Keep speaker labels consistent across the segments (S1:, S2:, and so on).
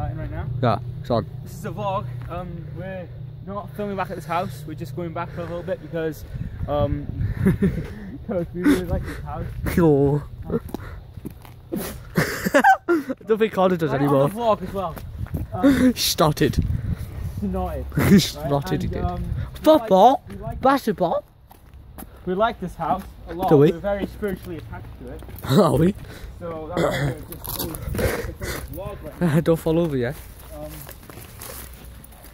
S1: starting right now.
S2: Yeah, it's on.
S1: This is a vlog. Um, we're not filming back at this house. We're just going back for a little bit because, um, because we really like this house.
S2: Cool. I don't think Connor does anymore.
S1: On the vlog as well. Um,
S2: Started.
S1: snotted.
S2: Started, he
S1: And,
S2: did.
S1: um, we
S2: Football?
S1: like- we like-
S2: Basketball?
S1: We like this house a lot.
S2: Do we?
S1: We're very spiritually attached to it.
S2: Are we?
S1: So that's why we're just always it's a vlog right now.
S2: don't fall over yet.
S1: Um,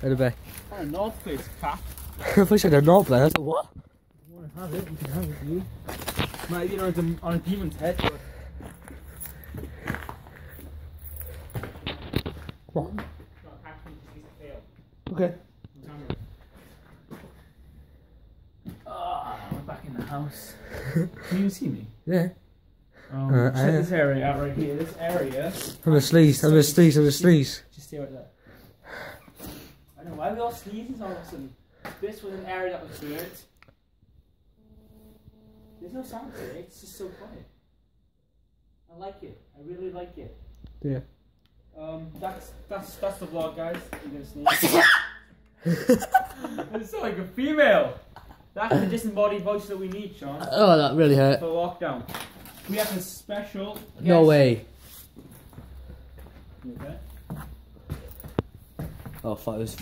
S2: Anyway.
S1: on a North Face cap.
S2: I thought you said a knob there. I thought, what?
S1: If you want to have it, you can have it, you. Might be on a, on a demon's head, but
S2: What?
S1: it's not attachment, it needs to fail.
S2: Okay.
S1: Ah, we're back in the house. Can you see me?
S2: Yeah.
S1: Um,
S2: Uh,
S1: check
S2: I-
S1: this area out right here. This area.
S2: I'm a sneeze. I'm a sneeze. I'm a sneeze.
S1: Just stay right there. I know why we all sneezing all of a sudden. This was an area that was burnt. There's no sound today. It's just so quiet. I like it. I really like it.
S2: Yeah.
S1: Um, that's that's that's the vlog, guys. You're gonna sneeze. it's like a female. That's the disembodied voice that we need, Sean,
S2: Oh, that really hurt.
S1: for lockdown. We have a special.
S2: No
S1: guest.
S2: way.
S1: You okay?
S2: Oh, I thought it was.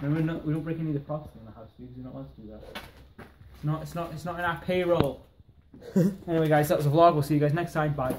S1: Remember, no, we don't break any of the property in the house. We do not want to do that. It's not. It's not. It's not in our payroll. anyway, guys, that was a vlog. We'll see you guys next time. Bye.